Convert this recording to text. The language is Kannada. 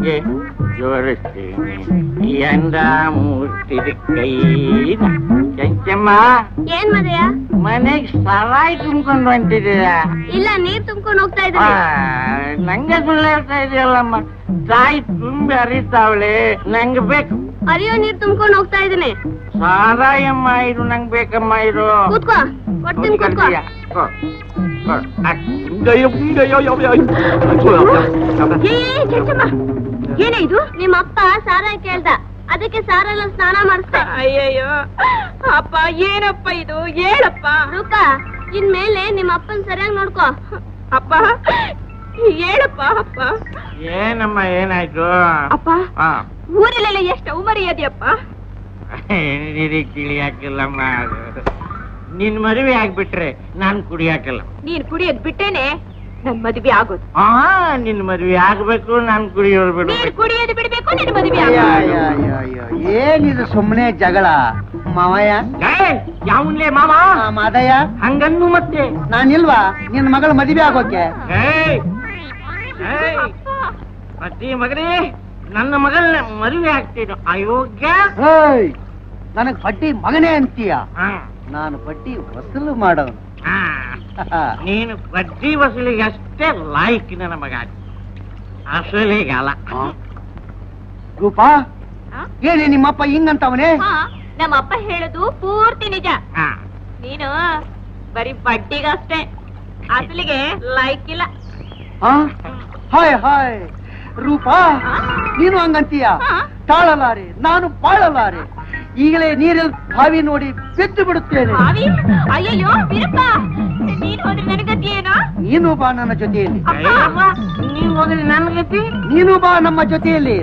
ನಿಂಗೆ ಜೋರಿಸ್ತೀನಿ ಎಂದ ಮೂರ್ತಿದ ಕೈ ಚಂಚಮ್ಮ ಏನ್ ಮದೆಯ ಮನೆಗ್ ಸರಾಯಿ ತುಂಬ್ಕೊಂಡು ಹೊಂಟಿದೀಯ ಇಲ್ಲ ನೀರ್ ತುಂಬ್ಕೊಂಡು ಹೋಗ್ತಾ ಇದ್ದ ಇದ್ದೀನಿ ನಂಗೆ ಸುಳ್ಳು ಹೇಳ್ತಾ ಇದೆಯಲ್ಲಮ್ಮ. ತಾಯಿ ತುಂಬಿ ಹರಿತಾವಳೆ ನಂಗೆ ಬೇಕು. ಅರಿಯೋ ನೀರ್ ತುಂಬ್ಕೊಂಡು ಹೋಗ್ತಾ ಇದ್ದೀನಿ. ಸಾರಾಯಮ್ಮ ಇರು ನಂಗೆ ಬೇಕಮ್ಮ ಇರು. ಕೂತ್ಕೋ ಕೊಡ್ತೀನಿ ಕೂತ್ಕೋ ಕಳ್ತೀಯ? ಕೊ, ಕೊ. ಆ, ಏ, ಕೆಂಚಮ್ಮ ಏನೇ ಇದು? ನಿಮ್ಮ ಅಪ್ಪ ಸಾರಾಯ ಕೇಳ್ದ. ಅದಕ್ಕೆ ಸಾರಲ್ಲ ಸ್ನಾನ ಮಾಡಿಸ್ತಾ ಅಯ್ಯಯ್ಯೋ ಅಪ್ಪ ಏನಪ್ಪ ಇದು? ಹೇಳಪ್ಪ ರೂಪ ಇನ್ಮೇಲೆ ನಿಮ್ಮ ಅಪ್ಪನ್ ಸರಿಯಾಗಿ ನೋಡ್ಕೋ. ಅಪ್ಪ ಹೇಳಪ್ಪ ಅಪ್ಪ. ಏನಮ್ಮ ಏನಾಯ್ತು? ಅಪ್ಪ ಆ, ಊರಲ್ಲೆಲ್ಲ ಎಷ್ಟು ಅವಮರ್ಯಾದೆಯಪ್ಪ ನಿನಗೆ ತಿಳಿಯಾಕಿಲ್ಲಮ್ಮ ನಿನ್ ಮದುವೆ ಆಗ್ಬಿಟ್ರೆ ನಾನ್ ಕುಡಿಯಾಕಲ್ಲ. ನೀನ್ ಕುಡಿಯೋದ್ ಬಿಟ್ಟೇನೆ ನನ್ ಮದ್ವೆ ಆಗೋದು. ಆ ನಿನ್ ಮದುವೆ ಆಗ್ಬೇಕು ನಾನ್ ಕುಡಿಯೋದು ನೀನ್ ಬಿಡ್ಬೇಕು ಕುಡಿಯೋದು ಬಿಡ್ಬೇಕು ನಿನ್ ಮದ್ವೆ ಅಯ್ಯ, ಆಗೋದು. ಅಯ್ಯ, ಅಯ್ಯ, ಅಯ್ಯ. ಏನಿದು ಸುಮ್ಮನೆ ಜಗಳ? ಮಾವಯ್ಯ? ಯಾವನ್ಲೇ ಮಾವ? ಆ, ಮಾದಯ್ಯ? ಹಂಗನ್ನು ಮತ್ತೆ. ನಾನಿಲ್ವಾ? ನಿನ್ನ ಮಗಳ ಮದುವೆ ಆಗೋಕೆ? ಏಯ್! ಏಯ್! ಅತ್ತಿ ಮಗನೇ ನನ್ನ ಮಗಳ ಮದುವೆ ಆಗ್ತೀನಿ ಅಯೋಗ್ಯ? ಹೇಯ್ ನನಗ್ ಪಟ್ಟಿ ಮಗನೇ ಅಂತೀಯ? ನಾನು ಪಟ್ಟಿ ವಸೂಲು ಮಾಡೋನು. ನೀನು ಬಡ್ಡಿ ವಸೂಲಿಗೆ ಅಷ್ಟೇ ಲಾಯ್ಕ್ ನನ್ನ ಮಗ ಅಸಲಿಗಲ್ಲ. ರೂಪಾ ಆ? ಏನೇ ನಿಮ್ಮಪ್ಪ ಹಿಂಗಂತವನೇ? ಹಾ, ನಮ್ಮ ಅಪ್ಪ ಹೇಳುದು ಪೂರ್ತಿ ನಿಜ. ನೀನು ಬರೀ ಬಡ್ಡಿಗಷ್ಟೇ. ಅಸಲಿಗೆ ಲೈಕ್ ಇಲ್ಲ ಆ? Hi hi. ರೂಪಾ ನೀನು ಹಂಗಂತೀಯ? ತಾಳಲಾರಿ ತಾಳಲಾರೆ ನಾನು ಬಾಳಲಾರೆ. ಈಗಲೇ ನೀರಲ್ಲಿ ಬಾವಿ ನೋಡಿ ಬಿದ್ದು ಬಿಡುತ್ತೇನೆ. ಅಯ್ಯೋ ನೀನ್ ಹೋದ್ರೆ ನನಗತಿ ಏನೋ? ನೀನು ಬಾ ನನ್ನ ಜೊತೆಯಲ್ಲಿ. ನೀನ್ ಹೋದ್ರೆ ನನ್ ಗತಿ? ನೀನು ಬಾ ನಮ್ಮ ಜೊತೆಯಲ್ಲಿ.